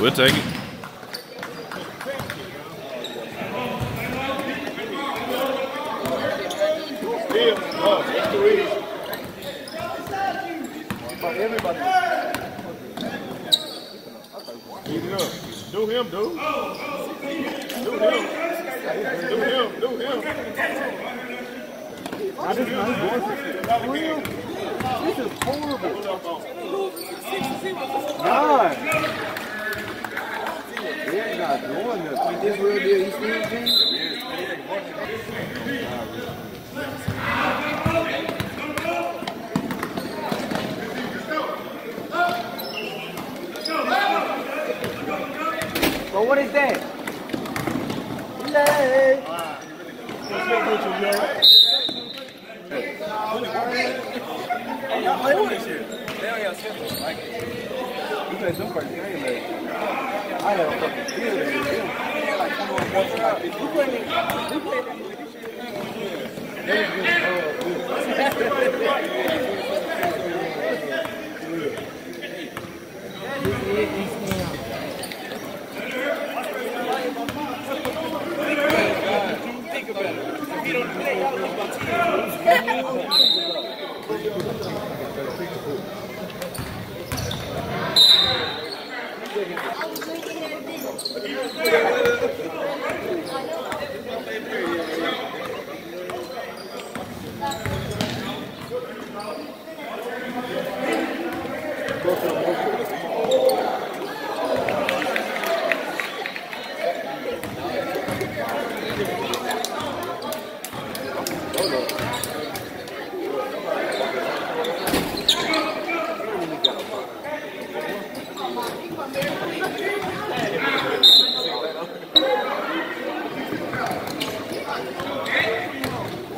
We'll take it. Yeah, that's the reason. But everybody. Eat it up. Do him, dude. Do him. Do him, do him. I just know he's going for shit. For real? This is horrible. God. This real deal, he's still But what is that? Lay. You played some first game, man. I had a fucking field day. It was like someone else in my 50. They was just, uh, good.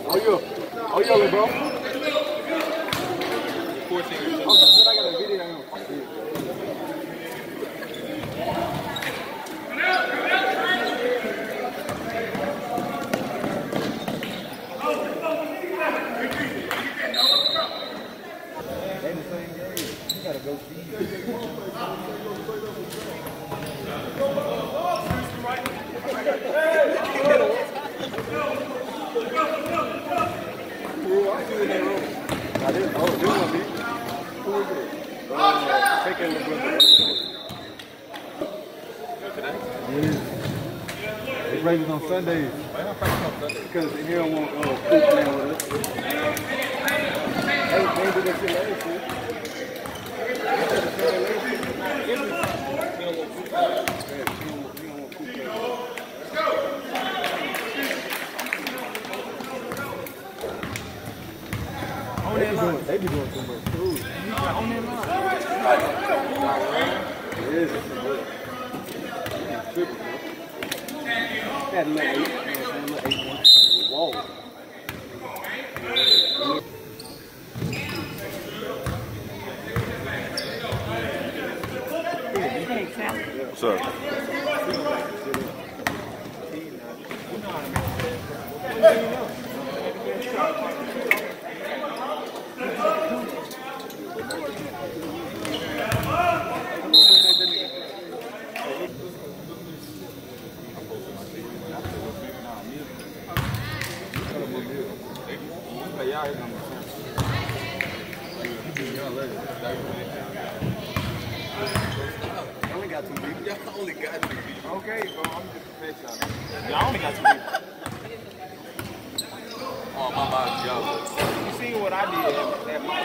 Oh, you, oh, you yellow, bro. Oh, shit, I got a video. I'm gonna fuck you. The same. You gotta go it? Uh, the brother. Yeah. It's races on Sundays. Because he don't want uh, food playing with us. They be doing too much food. It is. Tripping, bro. Had a little eight, you know what I'm Certo. Only got two people. Okay, bro. I'm just out there. Y'all only got two people. Oh, my bad, y'all. You seen what I did at, at my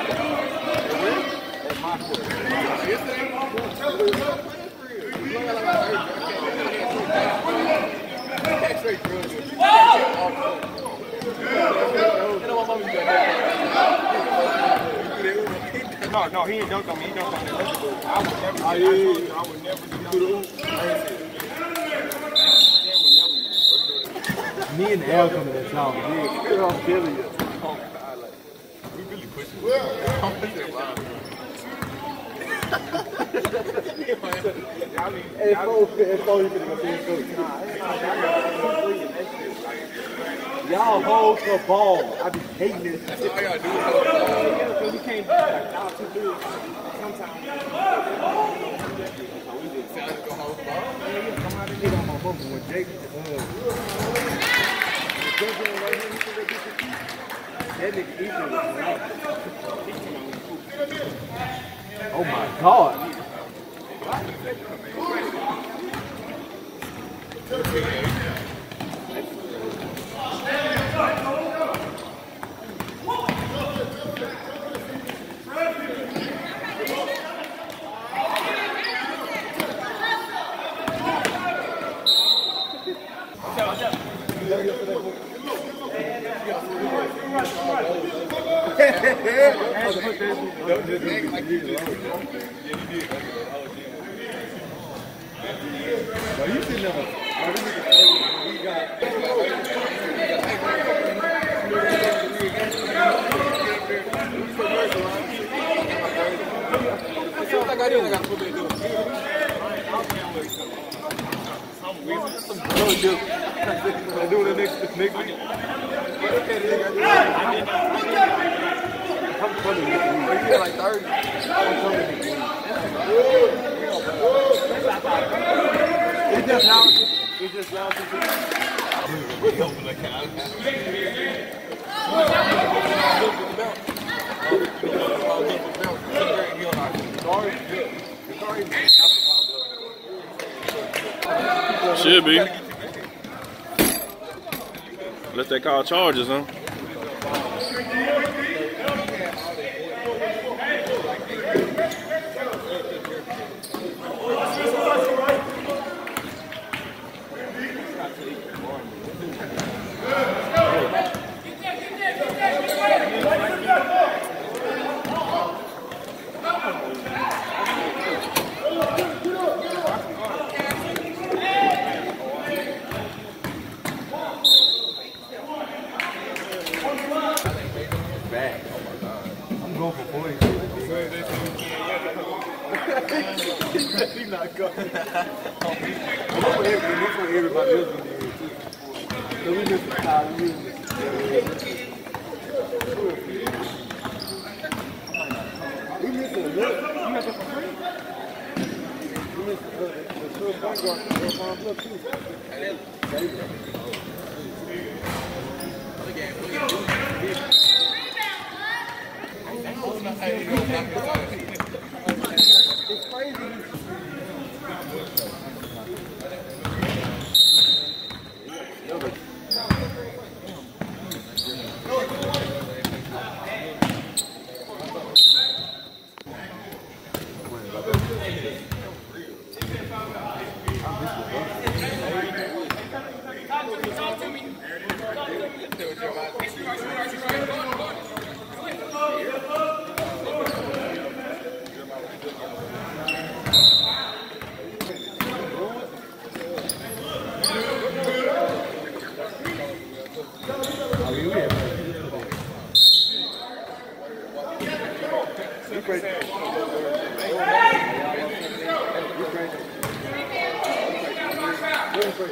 At my court. No, no, he ain't dunked on me. He dunked on me. I would never. I, told I would never do that. Me and Al coming to town. Yeah, I'm killing you. We really pushing. Well, I'm pushing wild. Y'all need, Hey, y'all, folks, hey, folks, you finna go see his coach. Y'all hold the ball. I be hating this. that's all y'all do. Yeah, because we can't do that. Y'all too. Sometimes. We just nigga on my phone when Jake, uh, the judge on right here, he said they get the key. That nigga Ethan. Oh my god you sitting there, like, this nigga crazy. He got, I do it next next week. I'm funny. You feel like 30. I'm funny. It's just now. It's just now. Should be. Unless they call charges, huh? Wednesday,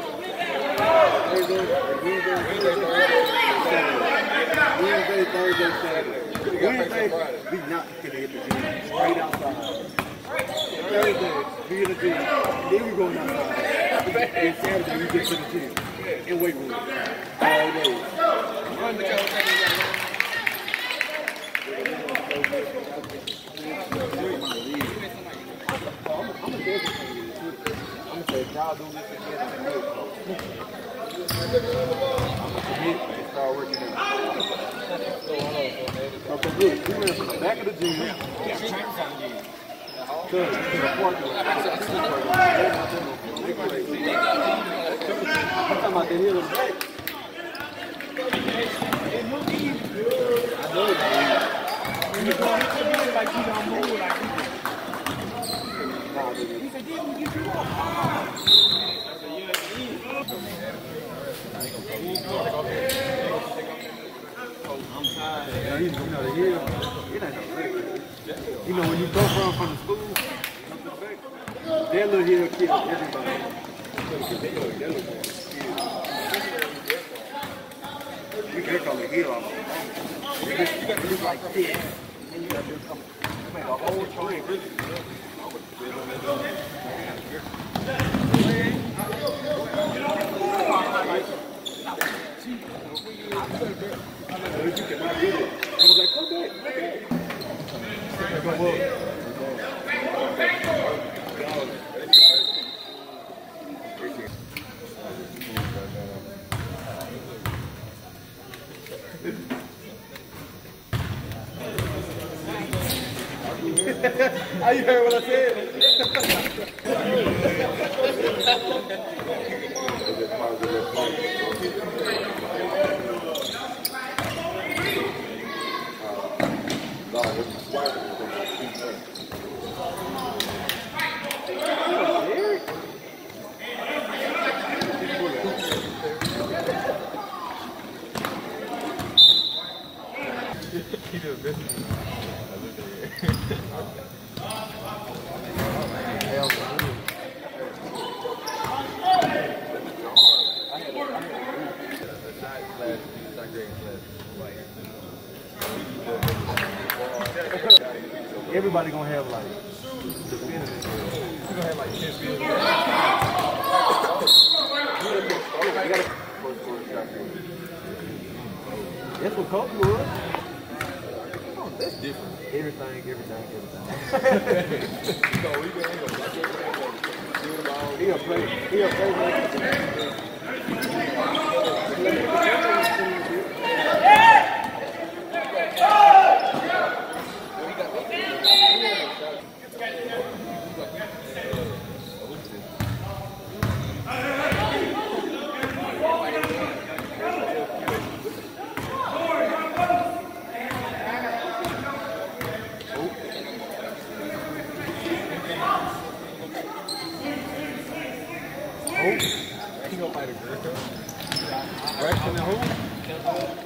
Thursday, Saturday. Wednesday, we not gonna the gym. Straight outside. Thursday, we in the gym. Then we going outside. And Saturday, we get to the gym. And weight room. All. I'm gonna say, y'all do. I'm commit to hill in the back. I Nah, nigga. Yeah, he's you know, the hill, it ain't no regular. You know, when you go from from the school, the that little hill kills everybody. Boy. Can call it hill. You got like this, and you got to do come make a whole train. How you heard what I said? Everybody gonna have like defenders. Gonna have like defense. That's what Kobe was. that's different. Everything, everything, everything. He'll play. He'll play. He gonna fight a girl. Braxton and who? A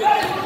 Yeah.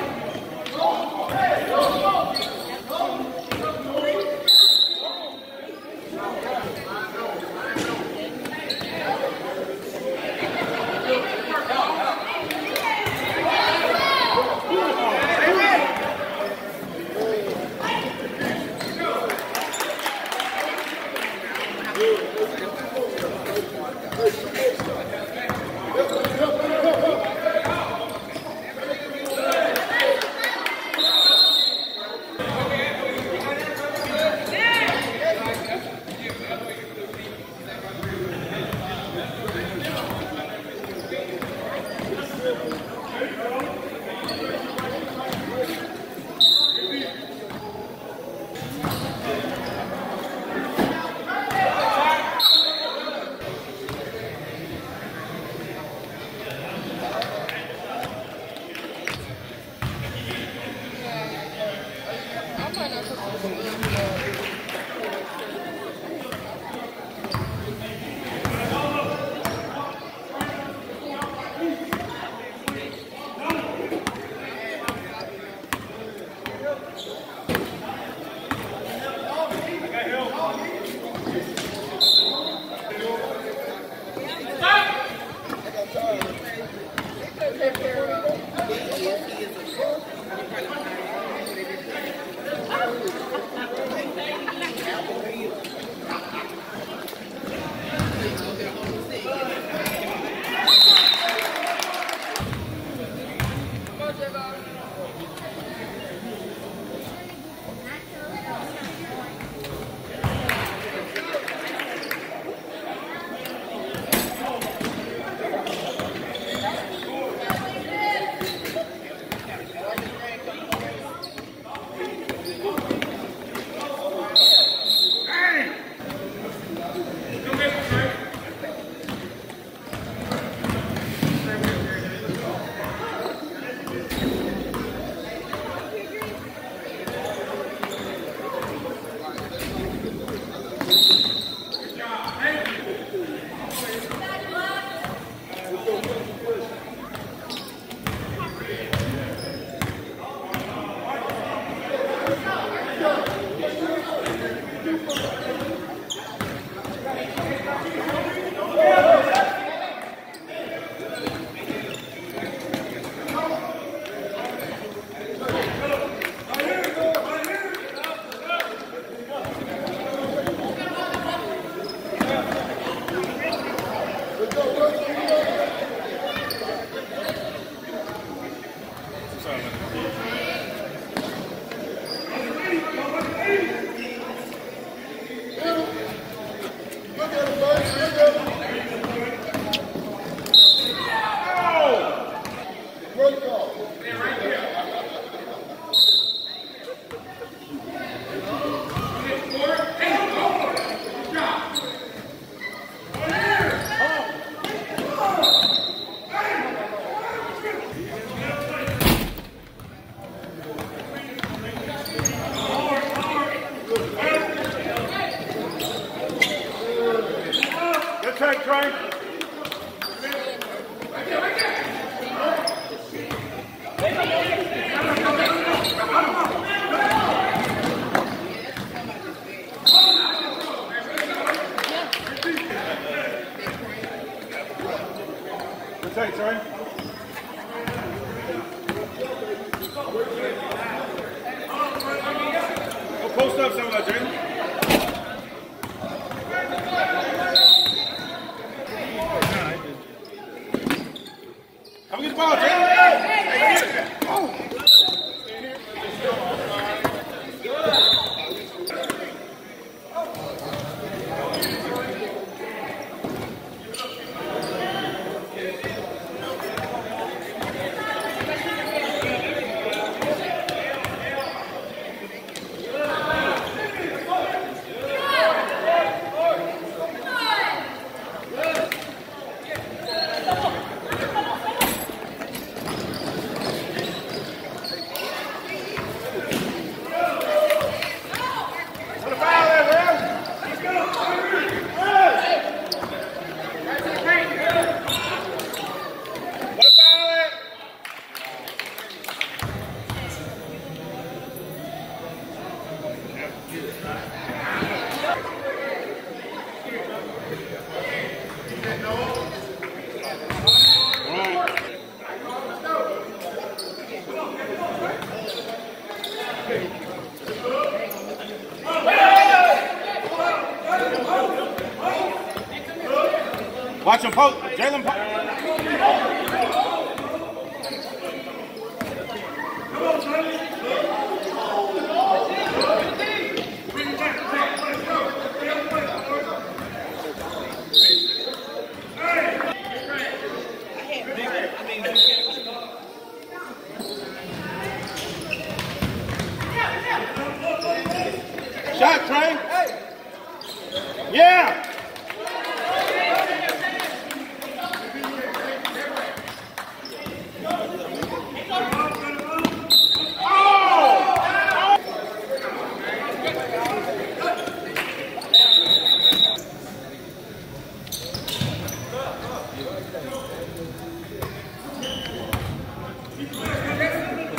Him post. Jalen post.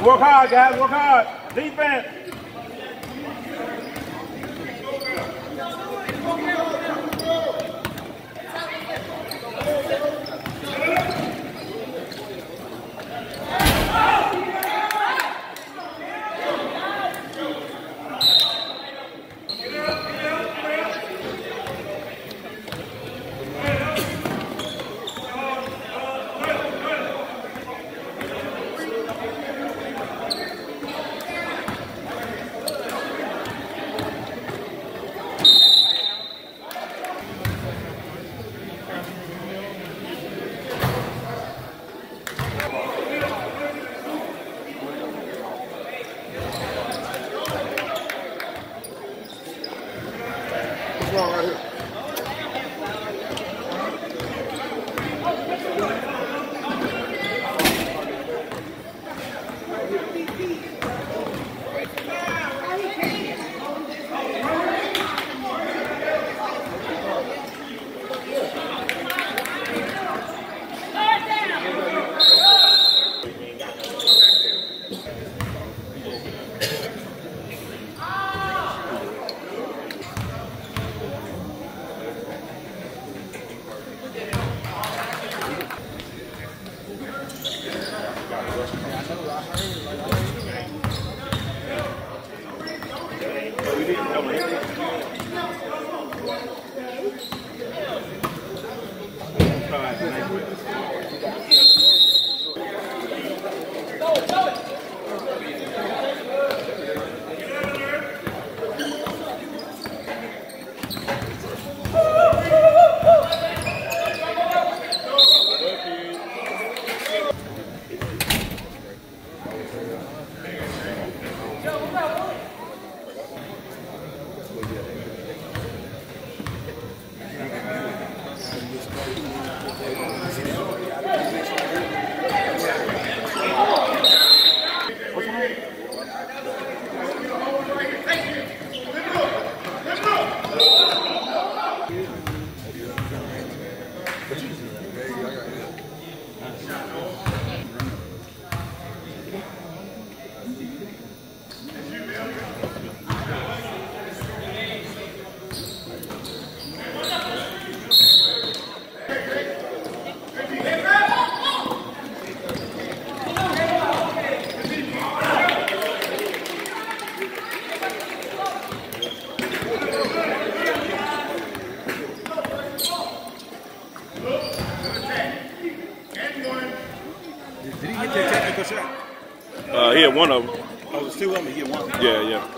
Work hard, guys. Work hard. Defense. Had one of them. Oh, it's two of them. He get one. Yeah, yeah.